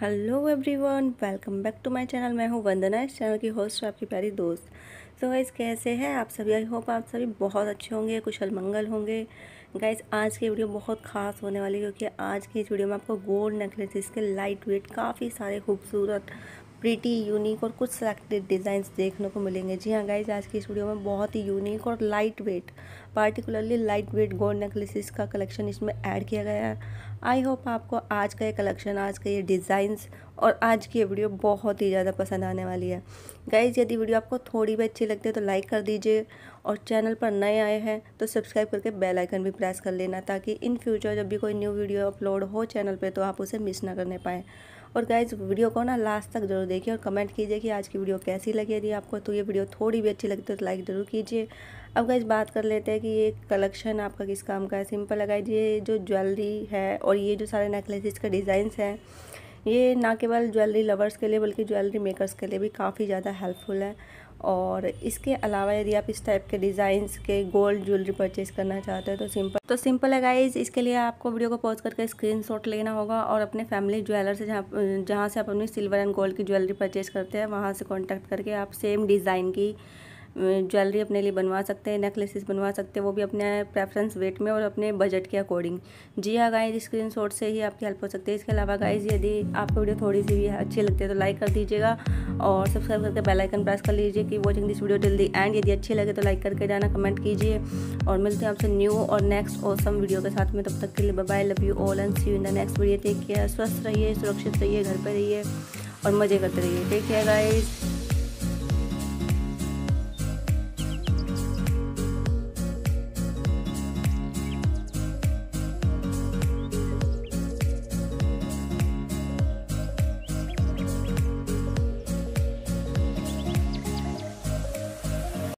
Hello everyone, welcome back to my channel. मैं हूँ वंदना, इस चैनल की होस्ट आपकी प्यारी दोस्त। सो so गाइज़ कैसे हैं आप सभी? आई होप आप सभी बहुत अच्छे होंगे, कुशल मंगल होंगे। गाइज़ आज की वीडियो बहुत ख़ास होने वाली है, क्योंकि आज की इस वीडियो में आपको गोल्ड नेकलेस इसके लाइट वेट काफ़ी सारे खूबसूरत प्रीटी यूनिक और कुछ सेलेक्टेड डिज़ाइंस देखने को मिलेंगे। जी हाँ गाइज़ आज की इस वीडियो में बहुत ही यूनिक और light weight particularly light weight gold necklaces का कलेक्शन इसमें ऐड किया गया है। आई होप आपको आज का ये कलेक्शन आज का ये डिज़ाइंस और आज की वीडियो बहुत ही ज़्यादा पसंद आने वाली है। गाइज़ यदि वीडियो आपको थोड़ी भी अच्छी लगती है तो लाइक कर दीजिए और चैनल पर नए आए हैं तो सब्सक्राइब करके बेल आइकन भी प्रेस कर लेना ताकि इन फ्यूचर जब भी कोई न्यू वीडियो अपलोड हो चैनल पे तो आप उसे मिस ना करने पाएँ। और गाइज़ वीडियो को ना लास्ट तक ज़रूर देखिए और कमेंट कीजिए कि आज की वीडियो कैसी लगी। यदि आपको तो ये वीडियो थोड़ी भी अच्छी लगती है तो लाइक ज़रूर कीजिए। अब गाइज़ बात कर लेते हैं कि ये कलेक्शन आपका किस काम का है। सिंपल लगाई ये जो ज्वेलरी है और ये जो सारे नेकलेसेस का डिज़ाइंस हैं ये ना केवल ज्वेलरी लवर्स के लिए, बल्कि ज्वेलरी मेकर्स के लिए भी काफ़ी ज़्यादा हेल्पफुल है। और इसके अलावा यदि आप इस टाइप के डिज़ाइंस के गोल्ड ज्वेलरी परचेज़ करना चाहते हैं तो सिंपल तो सिंपल है गाइज़ इसके लिए आपको वीडियो को पॉज करके स्क्रीनशॉट लेना होगा, और अपने फैमिली ज्वेलर से जहाँ जहाँ से आप अपनी सिल्वर एंड गोल्ड की ज्वेलरी परचेज़ करते हैं, वहाँ से कॉन्टैक्ट करके आप सेम डिज़ाइन की ज्वेलरी अपने लिए बनवा सकते हैं नेकलेसेस बनवा सकते हैं, वो भी अपने प्रेफरेंस वेट में और अपने बजट के अकॉर्डिंग जी हाँ गाइज़ स्क्रीन शॉट से ही आपकी हेल्प हो सकती है। इसके अलावा गाइज़ यदि आपको वीडियो थोड़ी सी भी अच्छी लगती है तो लाइक कर दीजिएगा और सब्सक्राइब करके बेल आइकन प्रेस कर लीजिए कि वॉचिंग दिस वीडियो जल्दी एंड यदि अच्छी लगे तो लाइक करके जाना कमेंट कीजिए और मिलते हैं आपसे न्यू और नेक्स्ट ऑसम वीडियो के साथ में। तब तक के लिए bye love you all and see you in the next video take care स्वस्थ रहिए, सुरक्षित रहिए, घर पर रहिए और मज़े करते रहिए। Take care guys